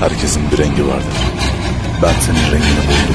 Herkesin bir rengi vardır. Ben senin rengini buldum.